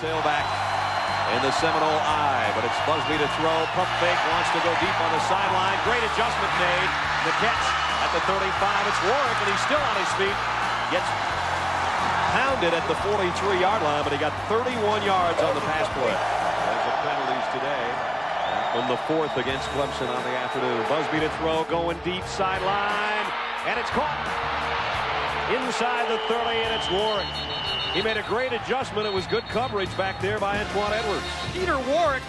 tailback in the Seminole eye, but it's Busby to throw. Pump fake wants to go deep on the sideline. Great adjustment made. The catch at the 35. It's Warrick, and he's still on his feet. Gets pounded at the 43-yard line, but he got 31 yards on the pass play. There's the penalties today. From the fourth against Clemson on the afternoon. Busby to throw, going deep sideline, and it's caught inside the 30, and it's Warrick. He made a great adjustment. It was good coverage back there by Antoine Edwards. Peter Warrick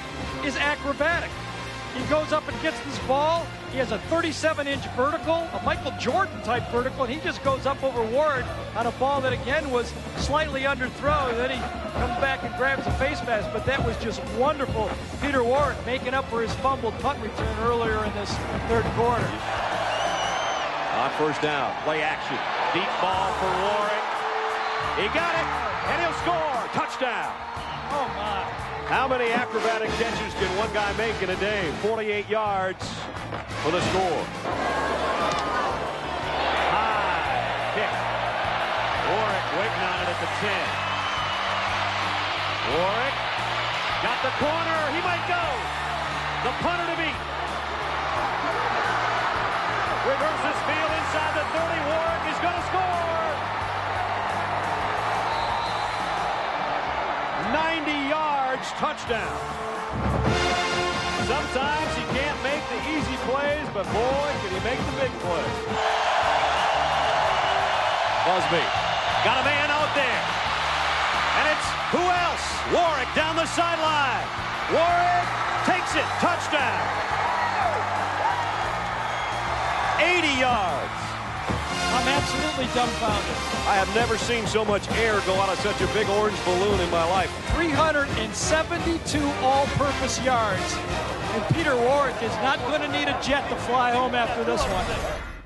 is acrobatic. He goes up and gets this ball. He has a 37-inch vertical, a Michael Jordan type vertical, and he just goes up over Ward on a ball that again was slightly underthrown. And then he comes back and grabs a face mask. But that was just wonderful. Peter Warrick making up for his fumbled punt return earlier in this third quarter. On first down, play action, deep ball for Warrick. He got it, and he'll score. Touchdown. Oh my. How many acrobatic catches can one guy make in a day? 48 yards for the score. High kick. Warrick waiting on it at the 10. Warrick got the corner. He might go. The punter to beat. Reverses field inside the yards, touchdown. Sometimes he can't make the easy plays, but boy, can he make the big plays. Busby got a man out there. And it's who else? Warrick down the sideline. Warrick takes it. Touchdown. 80 yards. I'm absolutely dumbfounded. I have never seen so much air go out of such a big orange balloon in my life. 372 all-purpose yards. And Peter Warrick is not going to need a jet to fly home after this one.